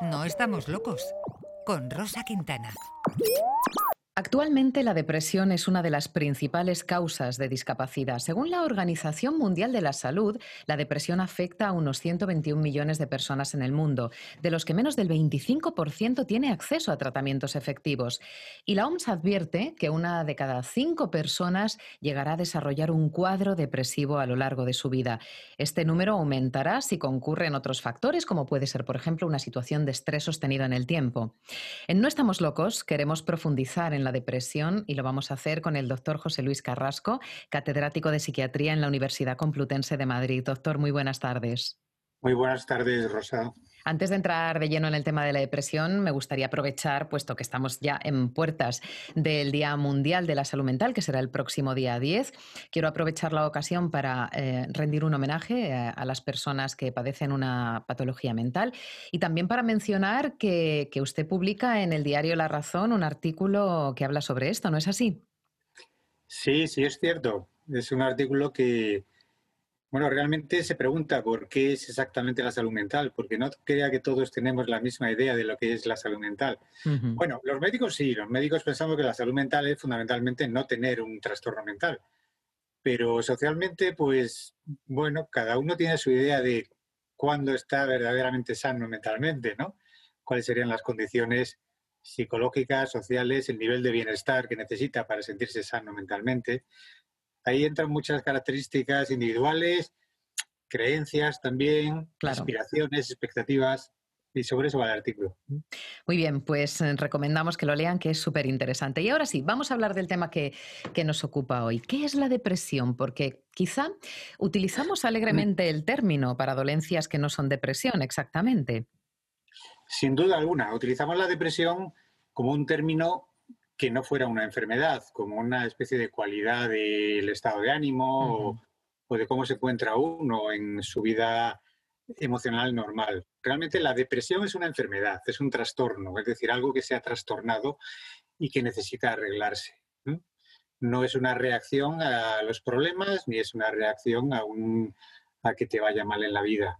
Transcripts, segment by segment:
No estamos locos. Con Rosa Quintana. Actualmente la depresión es una de las principales causas de discapacidad. Según la Organización Mundial de la Salud, la depresión afecta a unos 121 millones de personas en el mundo, de los que menos del 25% tiene acceso a tratamientos efectivos. Y la OMS advierte que una de cada cinco personas llegará a desarrollar un cuadro depresivo a lo largo de su vida. Este número aumentará si concurren otros factores, como puede ser, por ejemplo, una situación de estrés sostenido en el tiempo. En No estamos locos queremos profundizar en la depresión y lo vamos a hacer con el doctor José Luis Carrasco, catedrático de psiquiatría en la Universidad Complutense de Madrid. Doctor, muy buenas tardes. Muy buenas tardes, Rosa. Antes de entrar de lleno en el tema de la depresión, me gustaría aprovechar, puesto que estamos ya en puertas del Día Mundial de la Salud Mental, que será el próximo día 10, quiero aprovechar la ocasión para eh, rendir un homenaje eh, a, las personas que padecen una patología mental y también para mencionar que, que usted publica en el diario La Razón un artículo que habla sobre esto, ¿no es así? Sí, sí, es cierto. Es un artículo que, bueno, realmente se pregunta por qué es exactamente la salud mental, porque no crea que todos tenemos la misma idea de lo que es la salud mental. Bueno, los médicos sí, los médicos pensamos que la salud mental es fundamentalmente no tener un trastorno mental, pero socialmente, pues, bueno, cada uno tiene su idea de cuándo está verdaderamente sano mentalmente, ¿no? Cuáles serían las condiciones psicológicas, sociales, el nivel de bienestar que necesita para sentirse sano mentalmente ahí entran muchas características individuales, creencias también, aspiraciones, expectativas. Y sobre eso va el artículo. Muy bien, pues eh, recomendamos que lo lean, que es súper interesante. Y ahora sí, vamos a hablar del tema que, que, nos ocupa hoy. ¿Qué es la depresión? Porque quizá utilizamos alegremente el término para dolencias que no son depresión, exactamente. Sin duda alguna, utilizamos la depresión como un término que no fuera una enfermedad, como una especie de cualidad del estado de ánimo o, de cómo se encuentra uno en su vida emocional normal. Realmente la depresión es una enfermedad, es un trastorno, es decir, algo que se ha trastornado y que necesita arreglarse. No es una reacción a los problemas ni es una reacción a, un, a que te vaya mal en la vida.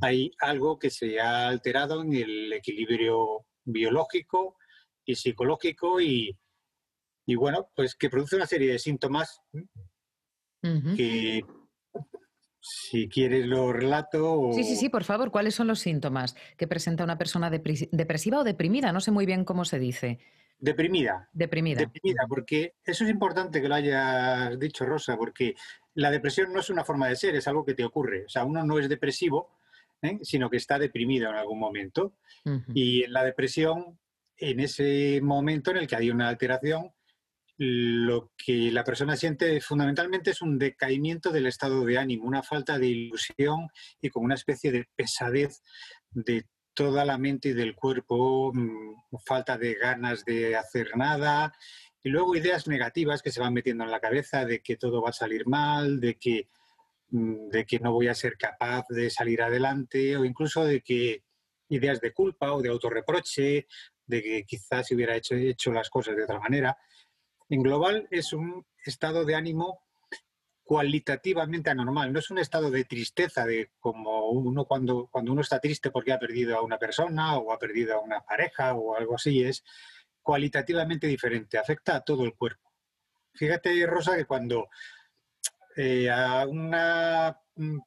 Hay algo que se ha alterado en el equilibrio biológico, y psicológico y, bueno, pues que produce una serie de síntomas que si quieres lo relato. Sí, sí, sí, por favor, ¿cuáles son los síntomas que presenta una persona depresiva o deprimida? No sé muy bien cómo se dice. Deprimida. Deprimida. Deprimida, porque eso es importante que lo hayas dicho, Rosa, porque la depresión no es una forma de ser, es algo que te ocurre. O sea, uno no es depresivo, ¿eh? sino que está deprimido en algún momento. Y en la depresión en ese momento en el que hay una alteración, lo que la persona siente fundamentalmente es un decaimiento del estado de ánimo, una falta de ilusión y con una especie de pesadez de toda la mente y del cuerpo, mm, falta de ganas de hacer nada y luego ideas negativas que se van metiendo en la cabeza de que todo va a salir mal, de que, mm, de que no voy a ser capaz de salir adelante o incluso de que ideas de culpa o de autorreproche de que quizás si hubiera hecho, hecho las cosas de otra manera. En global es un estado de ánimo cualitativamente anormal, no es un estado de tristeza, de como uno cuando, cuando uno está triste porque ha perdido a una persona o ha perdido a una pareja o algo así, es cualitativamente diferente, afecta a todo el cuerpo. Fíjate, Rosa, que cuando eh, a una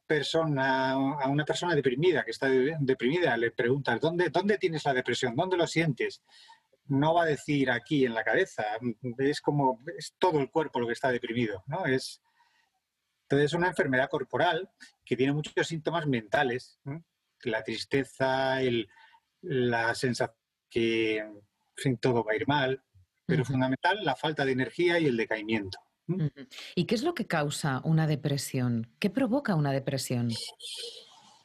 persona, a una persona deprimida, que está deprimida, le preguntas, ¿dónde, ¿dónde tienes la depresión? ¿Dónde lo sientes? No va a decir aquí en la cabeza, es como, es todo el cuerpo lo que está deprimido, ¿no? Es, entonces es una enfermedad corporal que tiene muchos síntomas mentales, la tristeza, el, la sensación que todo va a ir mal, pero fundamental la falta de energía y el decaimiento. ¿Y qué es lo que causa una depresión? ¿Qué provoca una depresión?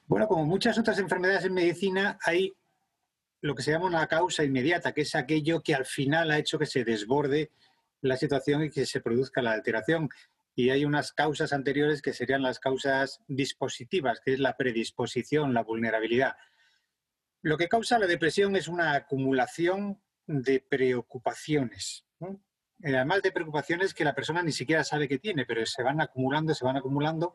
Bueno, como muchas otras enfermedades en medicina, hay lo que se llama una causa inmediata, que es aquello que al final ha hecho que se desborde la situación y que se produzca la alteración. Y hay unas causas anteriores que serían las causas dispositivas, que es la predisposición, la vulnerabilidad. Lo que causa la depresión es una acumulación de preocupaciones además de preocupaciones que la persona ni siquiera sabe que tiene, pero se van acumulando, se van acumulando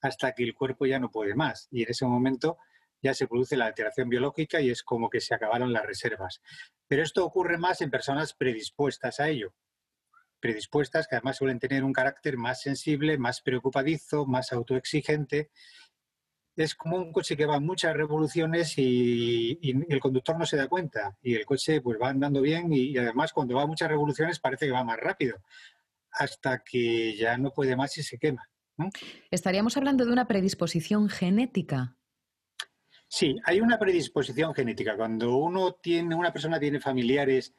hasta que el cuerpo ya no puede más. Y en ese momento ya se produce la alteración biológica y es como que se acabaron las reservas. Pero esto ocurre más en personas predispuestas a ello. Predispuestas que además suelen tener un carácter más sensible, más preocupadizo, más autoexigente. Es como un coche que va muchas revoluciones y, el conductor no se da cuenta. Y el coche pues va andando bien y, además cuando va muchas revoluciones parece que va más rápido. Hasta que ya no puede más y se quema. ¿Estaríamos hablando de una predisposición genética? Sí, hay una predisposición genética. Cuando uno tiene, una persona tiene familiares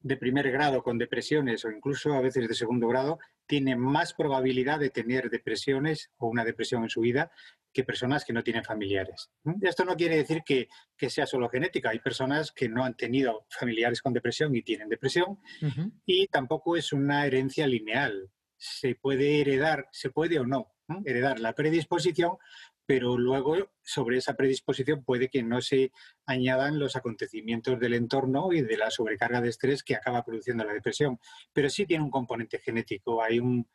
de primer grado con depresiones o incluso a veces de segundo grado, tiene más probabilidad de tener depresiones o una depresión en su vida que personas que no tienen familiares. Esto no quiere decir que, sea solo genética. Hay personas que no han tenido familiares con depresión y tienen depresión y tampoco es una herencia lineal. Se puede heredar, se puede o no heredar la predisposición, pero luego sobre esa predisposición puede que no se añadan los acontecimientos del entorno y de la sobrecarga de estrés que acaba produciendo la depresión. Pero sí tiene un componente genético. Hay un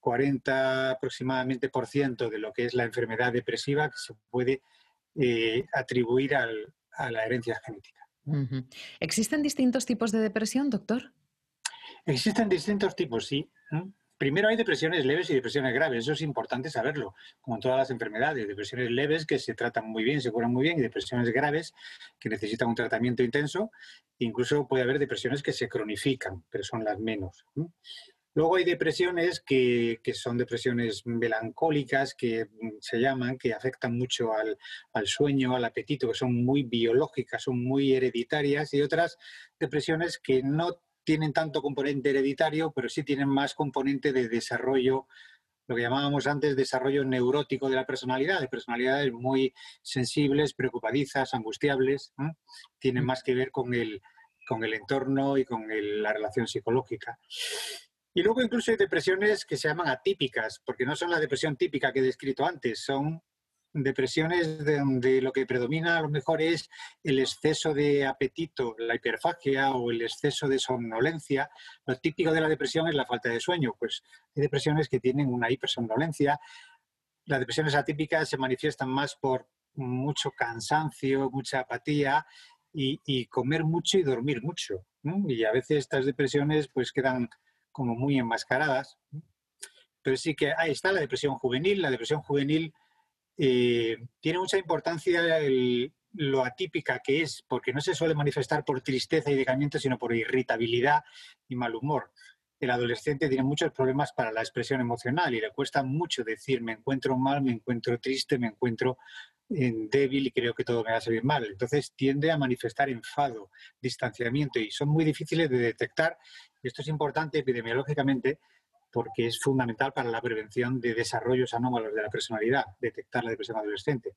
40 aproximadamente por ciento de lo que es la enfermedad depresiva que se puede eh, atribuir a la herencia genética. ¿Existen distintos tipos de depresión, doctor? Existen distintos tipos, sí. Primero hay depresiones leves y depresiones graves, eso es importante saberlo, como en todas las enfermedades. Depresiones leves que se tratan muy bien, se curan muy bien, y depresiones graves que necesitan un tratamiento intenso. Incluso puede haber depresiones que se cronifican, pero son las menos. Luego hay depresiones que, son depresiones melancólicas, que se llaman, que afectan mucho al, al, sueño, al apetito, que son muy biológicas, son muy hereditarias, y otras depresiones que no tienen tanto componente hereditario, pero sí tienen más componente de desarrollo, lo que llamábamos antes desarrollo neurótico de la personalidad, de personalidades muy sensibles, preocupadizas, angustiables, tienen más que ver con el, con el entorno y con la relación psicológica. Y luego incluso hay depresiones que se llaman atípicas, porque no son la depresión típica que he descrito antes, son depresiones donde lo que predomina a lo mejor es el exceso de apetito, la hiperfagia o el exceso de somnolencia. Lo típico de la depresión es la falta de sueño. Pues hay depresiones que tienen una hipersomnolencia. Las depresiones atípicas se manifiestan más por mucho cansancio, mucha apatía y, comer mucho y dormir mucho. Y a veces estas depresiones pues quedan como muy enmascaradas. Pero sí que ahí está la depresión juvenil. La depresión juvenil eh, tiene mucha importancia lo atípica que es, porque no se suele manifestar por tristeza y decaimiento, sino por irritabilidad y mal humor. El adolescente tiene muchos problemas para la expresión emocional y le cuesta mucho decir me encuentro mal, me encuentro triste, me encuentro eh, débil y creo que todo me va a salir mal. Entonces tiende a manifestar enfado, distanciamiento y son muy difíciles de detectar. Esto es importante epidemiológicamente porque es fundamental para la prevención de desarrollos anómalos de la personalidad, detectar la depresión adolescente.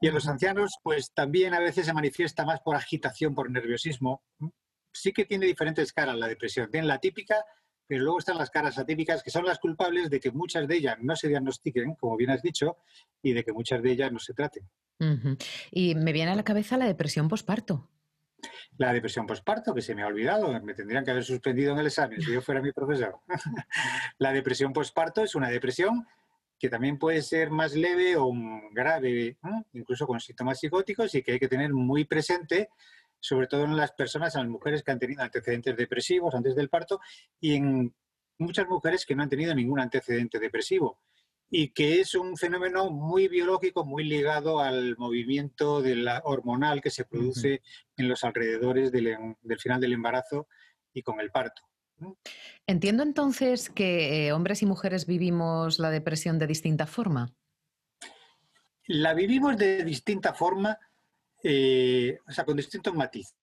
Y en los ancianos, pues también a veces se manifiesta más por agitación, por nerviosismo. Sí que tiene diferentes caras la depresión. Tiene la típica, pero luego están las caras atípicas, que son las culpables de que muchas de ellas no se diagnostiquen, como bien has dicho, y de que muchas de ellas no se traten. Y me viene a la cabeza la depresión posparto. La depresión postparto, que se me ha olvidado, me tendrían que haber suspendido en el examen si yo fuera mi profesor. la depresión postparto es una depresión que también puede ser más leve o grave, incluso con síntomas psicóticos y que hay que tener muy presente, sobre todo en las personas, en las mujeres que han tenido antecedentes depresivos antes del parto y en muchas mujeres que no han tenido ningún antecedente depresivo y que es un fenómeno muy biológico, muy ligado al movimiento de la hormonal que se produce en los alrededores del, final del embarazo y con el parto. Entiendo entonces que eh, hombres y mujeres vivimos la depresión de distinta forma. La vivimos de distinta forma, eh, o sea, con distintos matices.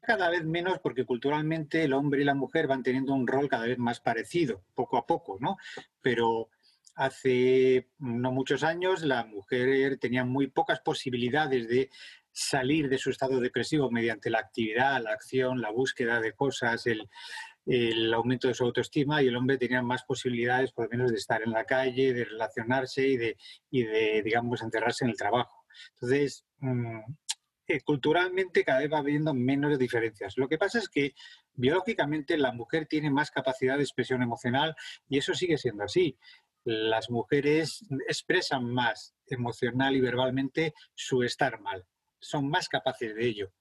Cada vez menos porque culturalmente el hombre y la mujer van teniendo un rol cada vez más parecido, poco a poco, ¿no? Pero hace no muchos años la mujer tenía muy pocas posibilidades de salir de su estado depresivo mediante la actividad, la acción, la búsqueda de cosas, el, aumento de su autoestima y el hombre tenía más posibilidades, por lo menos, de estar en la calle, de relacionarse y de, y de digamos, encerrarse en el trabajo. Entonces, mm, eh, culturalmente cada vez va habiendo menos diferencias. Lo que pasa es que biológicamente la mujer tiene más capacidad de expresión emocional y eso sigue siendo así. Las mujeres expresan más emocional y verbalmente su estar mal. Son más capaces de ello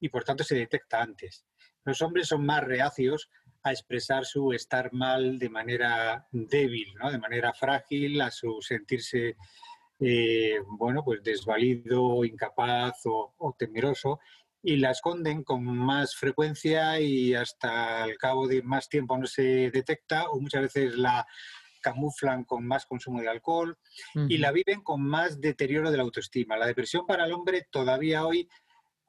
y por tanto se detecta antes. Los hombres son más reacios a expresar su estar mal de manera débil, ¿no? de manera frágil, a su sentirse eh, bueno, pues desvalido, incapaz o, temeroso y la esconden con más frecuencia y hasta el cabo de más tiempo no se detecta o muchas veces la camuflan con más consumo de alcohol y la viven con más deterioro de la autoestima. La depresión para el hombre todavía hoy,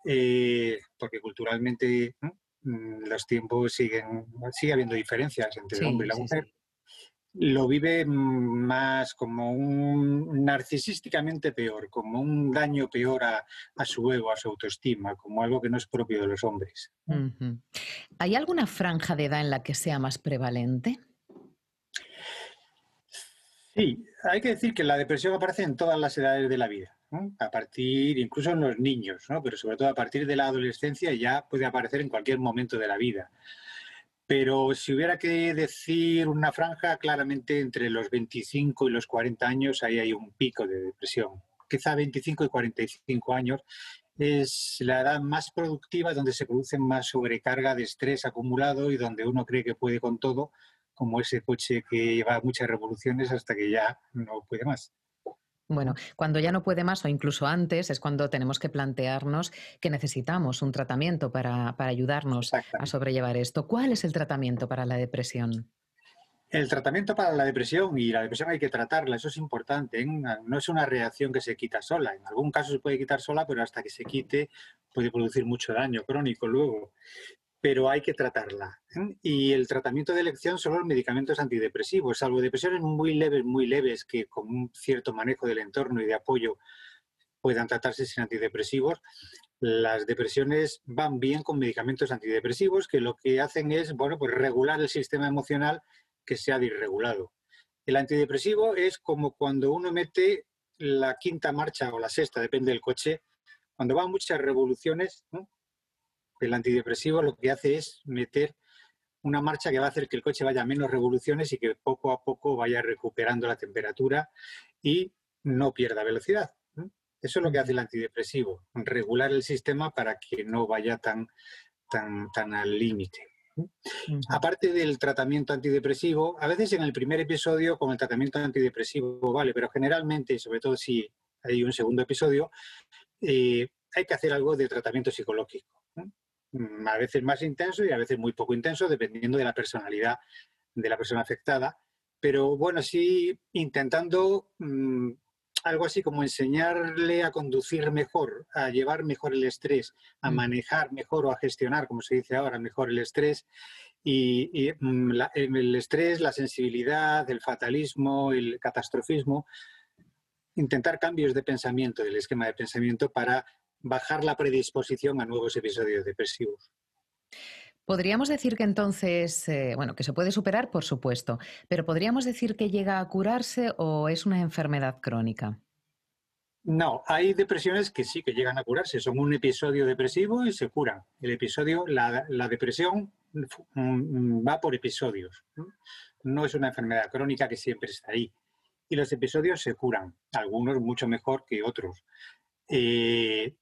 eh, porque culturalmente mm, los tiempos siguen, sigue habiendo diferencias entre el hombre y la mujer, lo vive más como un narcisísticamente peor, como un daño peor a, su ego, a su autoestima, como algo que no es propio de los hombres. ¿Hay alguna franja de edad en la que sea más prevalente? Sí, hay que decir que la depresión aparece en todas las edades de la vida, a partir, incluso en los niños, ¿no? pero sobre todo a partir de la adolescencia ya puede aparecer en cualquier momento de la vida. Pero si hubiera que decir una franja, claramente entre los 25 y los 40 años ahí hay un pico de depresión. Quizá 25 y 45 años es la edad más productiva donde se produce más sobrecarga de estrés acumulado y donde uno cree que puede con todo, como ese coche que lleva muchas revoluciones hasta que ya no puede más. Bueno, cuando ya no puede más o incluso antes es cuando tenemos que plantearnos que necesitamos un tratamiento para, ayudarnos a sobrellevar esto. ¿Cuál es el tratamiento para la depresión? El tratamiento para la depresión, y la depresión hay que tratarla, eso es importante, ¿eh? no es una reacción que se quita sola. En algún caso se puede quitar sola, pero hasta que se quite puede producir mucho daño crónico luego pero hay que tratarla. ¿eh? Y el tratamiento de elección son los medicamentos antidepresivos, salvo depresiones muy leves, muy leves, que con un cierto manejo del entorno y de apoyo puedan tratarse sin antidepresivos. Las depresiones van bien con medicamentos antidepresivos que lo que hacen es bueno, pues regular el sistema emocional que se ha disregulado. El antidepresivo es como cuando uno mete la quinta marcha o la sexta, depende del coche, cuando van muchas revoluciones. El antidepresivo lo que hace es meter una marcha que va a hacer que el coche vaya a menos revoluciones y que poco a poco vaya recuperando la temperatura y no pierda velocidad. Eso es lo que hace el antidepresivo, regular el sistema para que no vaya tan, tan, tan al límite. Aparte del tratamiento antidepresivo, a veces en el primer episodio con el tratamiento antidepresivo vale, pero generalmente, sobre todo si hay un segundo episodio, eh, hay que hacer algo de tratamiento psicológico. Mm, a veces más intenso y a veces muy poco intenso, dependiendo de la personalidad de la persona afectada. Pero bueno, sí intentando mm, algo así como enseñarle a conducir mejor, a llevar mejor el estrés, a mm. manejar mejor o a gestionar, como se dice ahora, mejor el estrés. Y, el estrés, la sensibilidad, el fatalismo, el catastrofismo, intentar cambios de pensamiento, del esquema de pensamiento para bajar la predisposición a nuevos episodios depresivos. Podríamos decir que entonces, eh, bueno, que se puede superar, por supuesto, pero podríamos decir que llega a curarse o es una enfermedad crónica. No, hay depresiones que sí que llegan a curarse, son un episodio depresivo y se curan. El episodio, la, depresión mm, va por episodios, ¿no? es una enfermedad crónica que siempre está ahí. Y los episodios se curan, algunos mucho mejor que otros. Eh,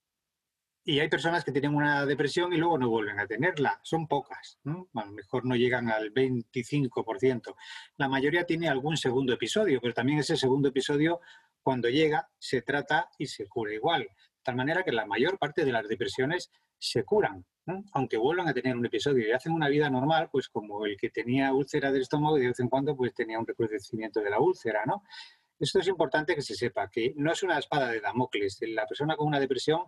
y hay personas que tienen una depresión y luego no vuelven a tenerla. Son pocas, a lo mejor no llegan al 25%. La mayoría tiene algún segundo episodio, pero también ese segundo episodio, cuando llega, se trata y se cura igual. De tal manera que la mayor parte de las depresiones se curan, aunque vuelvan a tener un episodio y hacen una vida normal, pues como el que tenía úlcera del estómago y de vez en cuando pues tenía un recrudecimiento de la úlcera, ¿no? Esto es importante que se sepa, que no es una espada de Damocles. La persona con una depresión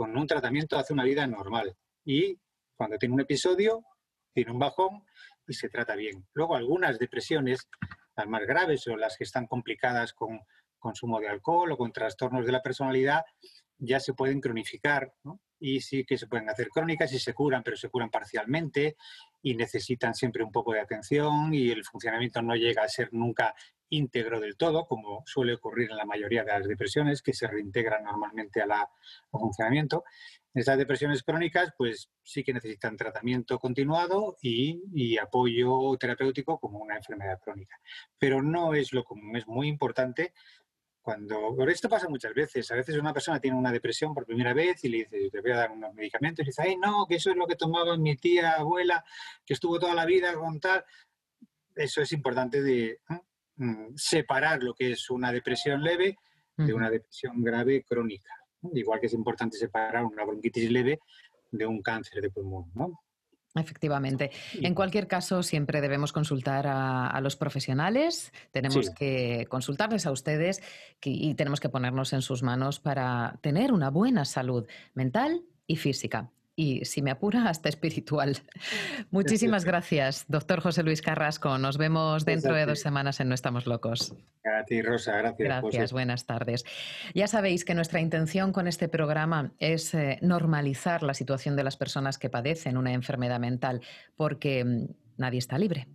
con un tratamiento hace una vida normal y cuando tiene un episodio, tiene un bajón y se trata bien. Luego algunas depresiones, las más graves o las que están complicadas con consumo de alcohol o con trastornos de la personalidad, ya se pueden cronificar y sí que se pueden hacer crónicas y se curan, pero se curan parcialmente y necesitan siempre un poco de atención y el funcionamiento no llega a ser nunca íntegro del todo, como suele ocurrir en la mayoría de las depresiones, que se reintegran normalmente a la, al funcionamiento. Esas depresiones crónicas, pues sí que necesitan tratamiento continuado y, apoyo terapéutico como una enfermedad crónica. Pero no es lo común, es muy importante cuando... Por esto pasa muchas veces. A veces una persona tiene una depresión por primera vez y le dice, te voy a dar unos medicamentos y dice, ay, no, que eso es lo que tomaba mi tía, abuela, que estuvo toda la vida con tal. Eso es importante de mm, separar lo que es una depresión leve de una depresión grave crónica. Igual que es importante separar una bronquitis leve de un cáncer de pulmón, ¿no? Efectivamente. En cualquier caso, siempre debemos consultar a, los profesionales, tenemos que consultarles a ustedes y tenemos que ponernos en sus manos para tener una buena salud mental y física y, si me apura, hasta espiritual. Muchísimas gracias, doctor José Luis Carrasco. Nos vemos dentro de dos semanas en No Estamos Locos. A ti, Rosa, gracias. Gracias, buenas tardes. Ya sabéis que nuestra intención con este programa es eh, normalizar la situación de las personas que padecen una enfermedad mental, porque mm, nadie está libre.